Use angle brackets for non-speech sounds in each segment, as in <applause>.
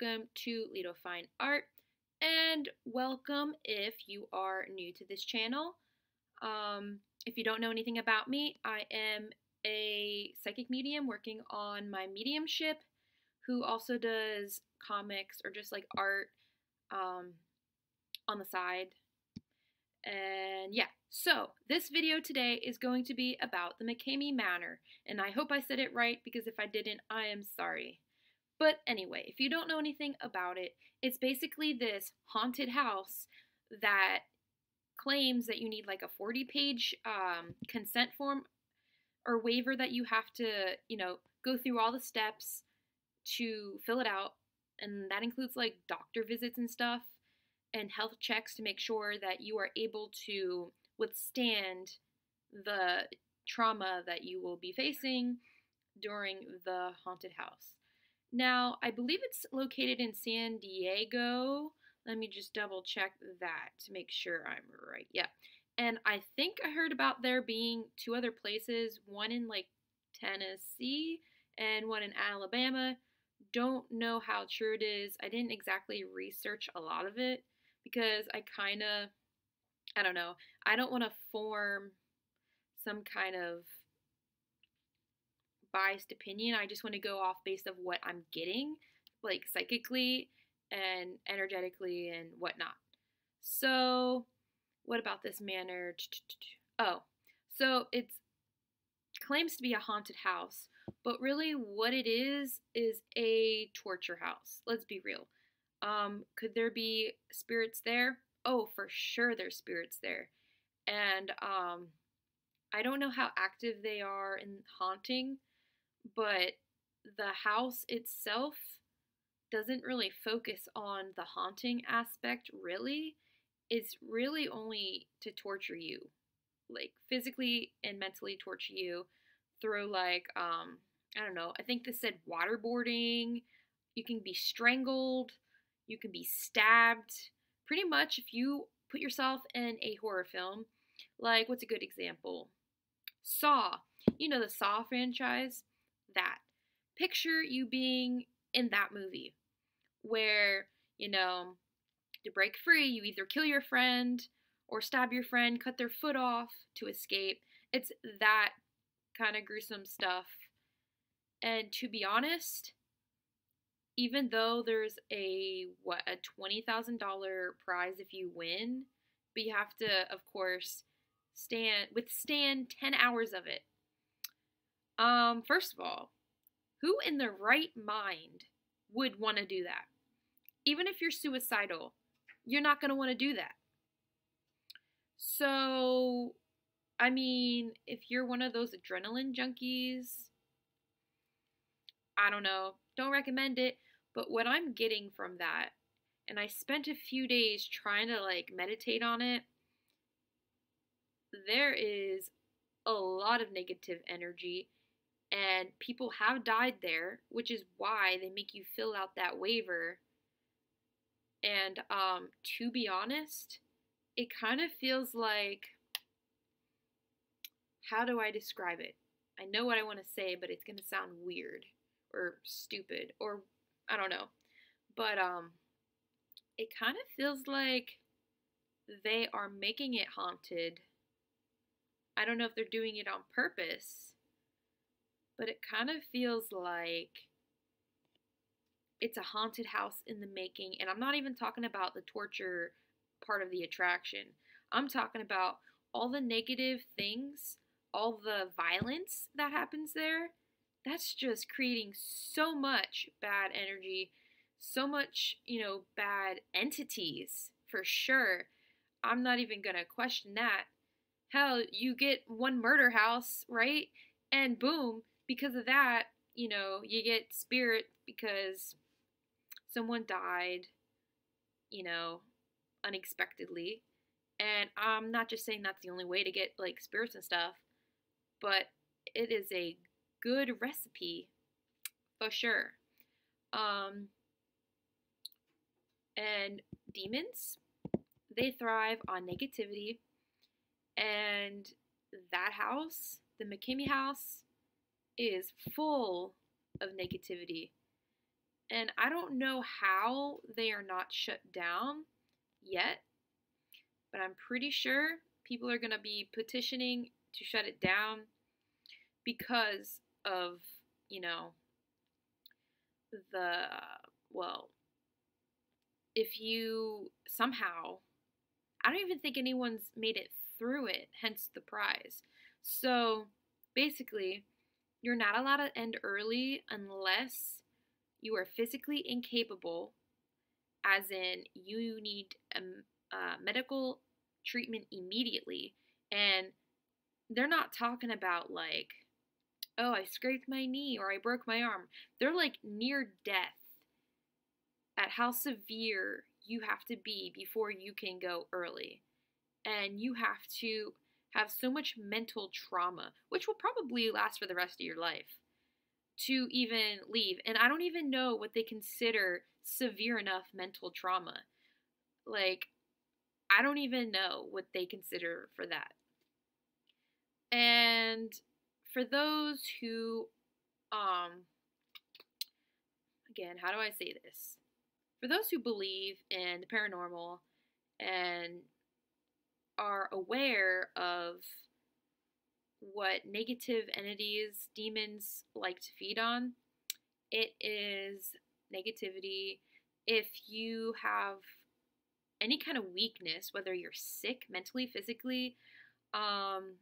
welcome to Lido Fine Art, and welcome if you are new to this channel. Um, if you don't know anything about me, I am a psychic medium working on my mediumship who also does comics or just like art um, on the side. And yeah, so this video today is going to be about the McKamey Manor, and I hope I said it right because if I didn't, I am sorry. But anyway, if you don't know anything about it, it's basically this haunted house that claims that you need like a 40 page um, consent form or waiver that you have to, you know, go through all the steps to fill it out. And that includes like doctor visits and stuff and health checks to make sure that you are able to withstand the trauma that you will be facing during the haunted house. Now, I believe it's located in San Diego. Let me just double check that to make sure I'm right. Yeah. And I think I heard about there being two other places, one in like Tennessee and one in Alabama. Don't know how true it is. I didn't exactly research a lot of it because I kind of, I don't know, I don't want to form some kind of biased opinion. I just want to go off based of what I'm getting, like psychically and energetically and whatnot. So, what about this manor? <tsk> Oh, so it's claims to be a haunted house, but really what it is is a torture house. Let's be real. Um, could there be spirits there? Oh, for sure there's spirits there. And um, I don't know how active they are in haunting, but the house itself doesn't really focus on the haunting aspect really. It's really only to torture you like physically and mentally torture you through like um i don't know i think this said waterboarding. You can be strangled. You can be stabbed. Pretty much if you put yourself in a horror film like what's a good example? Saw. You know the saw franchise that. Picture you being in that movie where, you know, to break free, you either kill your friend or stab your friend, cut their foot off to escape. It's that kind of gruesome stuff. And to be honest, even though there's a what a $20,000 prize if you win, but you have to of course stand withstand 10 hours of it. Um, first of all, who in their right mind would want to do that? Even if you're suicidal, you're not going to want to do that. So, I mean, if you're one of those adrenaline junkies, I don't know, don't recommend it. But what I'm getting from that, and I spent a few days trying to like meditate on it, there is a lot of negative energy and people have died there, which is why they make you fill out that waiver. And um, to be honest, it kind of feels like how do I describe it? I know what I want to say, but it's going to sound weird or stupid or I don't know. But um it kind of feels like they are making it haunted. I don't know if they're doing it on purpose but it kind of feels like it's a haunted house in the making. And I'm not even talking about the torture part of the attraction, I'm talking about all the negative things, all the violence that happens there. That's just creating so much bad energy, so much, you know, bad entities for sure. I'm not even going to question that. Hell, you get one murder house, right? And boom, because of that, you know, you get spirit because someone died, you know, unexpectedly. And I'm not just saying that's the only way to get like spirits and stuff, but it is a good recipe for sure. Um, and demons, they thrive on negativity. And that house, the McKamey house, is full of negativity. And I don't know how they are not shut down yet, but I'm pretty sure people are going to be petitioning to shut it down because of, you know, the, well, if you somehow, I don't even think anyone's made it through it, hence the prize. So basically, you're not allowed to end early unless you are physically incapable, as in you need a, a uh, medical treatment immediately. And they're not talking about like, oh, I scraped my knee or I broke my arm. They're like near death at how severe you have to be before you can go early. And you have to have so much mental trauma, which will probably last for the rest of your life, to even leave. And I don't even know what they consider severe enough mental trauma. Like, I don't even know what they consider for that. And for those who, um, again, how do I say this? For those who believe in the paranormal and are aware of what negative entities, demons like to feed on, it is negativity. If you have any kind of weakness, whether you're sick mentally, physically, um,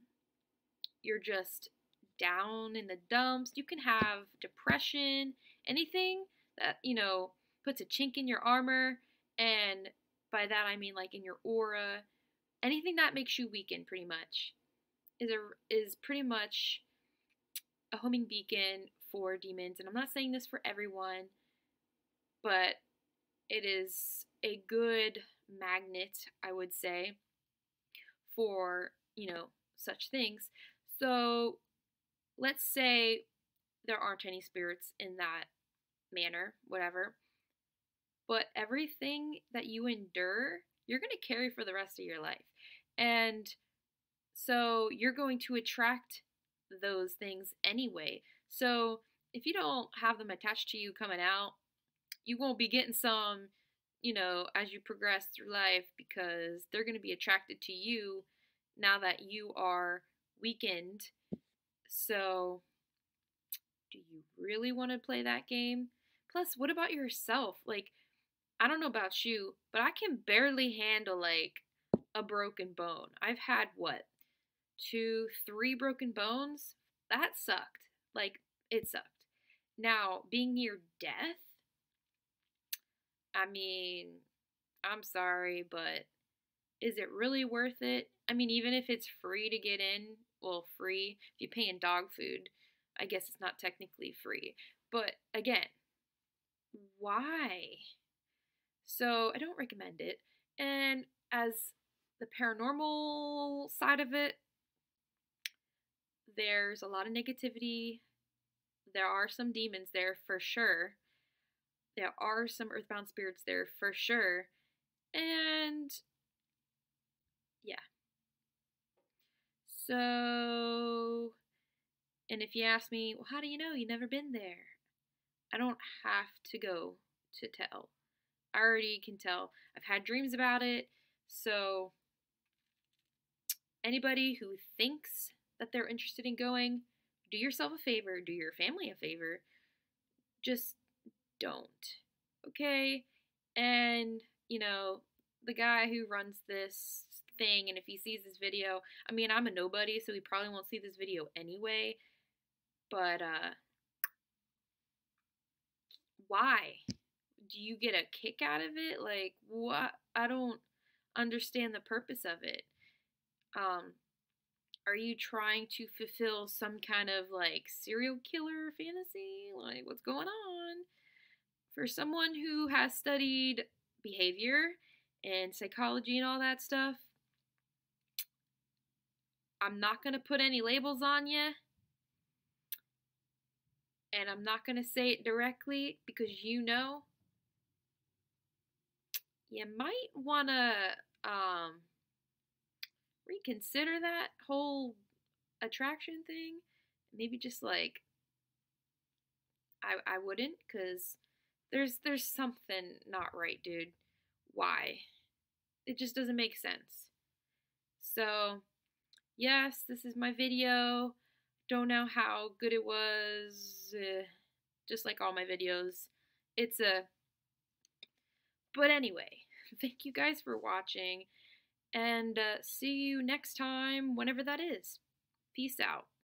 you're just down in the dumps, you can have depression, anything that, you know, puts a chink in your armor. And by that I mean like in your aura, anything that makes you weaken pretty much is a is pretty much a homing beacon for demons. And I'm not saying this for everyone, but it is a good magnet, I would say, for, you know, such things. So let's say there aren't any spirits in that manor, whatever. But everything that you endure, you're going to carry for the rest of your life. And so you're going to attract those things anyway. So if you don't have them attached to you coming out, you won't be getting some, you know, as you progress through life because they're going to be attracted to you now that you are weakened. So, do you really want to play that game? Plus, what about yourself? Like, I don't know about you, but I can barely handle like a broken bone. I've had what? Two, three broken bones? That sucked. Like, it sucked. Now, being near death, I mean, I'm sorry, but is it really worth it? I mean, even if it's free to get in, well, free, if you pay in dog food, I guess it's not technically free. But again, why? So I don't recommend it. And as the paranormal side of it, there's a lot of negativity. There are some demons there for sure there are some earthbound spirits there for sure. And yeah. So, and if you ask me, well, how do you know you've never been there? I don't have to go to tell. I already can tell. I've had dreams about it. So, anybody who thinks that they're interested in going, do yourself a favor, do your family a favor. Just don't. Okay? And, you know, the guy who runs this thing, and if he sees this video, I mean, I'm a nobody, so he probably won't see this video anyway. But, uh, why? Do you get a kick out of it? Like, what? I don't understand the purpose of it. Um, are you trying to fulfill some kind of like serial killer fantasy? Like, what's going on? for someone who has studied behavior and psychology and all that stuff, I'm not going to put any labels on you. And I'm not going to say it directly because you know you might want to um, reconsider that whole attraction thing. Maybe just like I I wouldn't because There's there's something not right, dude. Why? It just doesn't make sense. So, yes, this is my video. Don't know how good it was. Uh, just like all my videos. It's a. But anyway, <laughs> thank you guys for watching. And uh, see you next time, whenever that is. Peace out.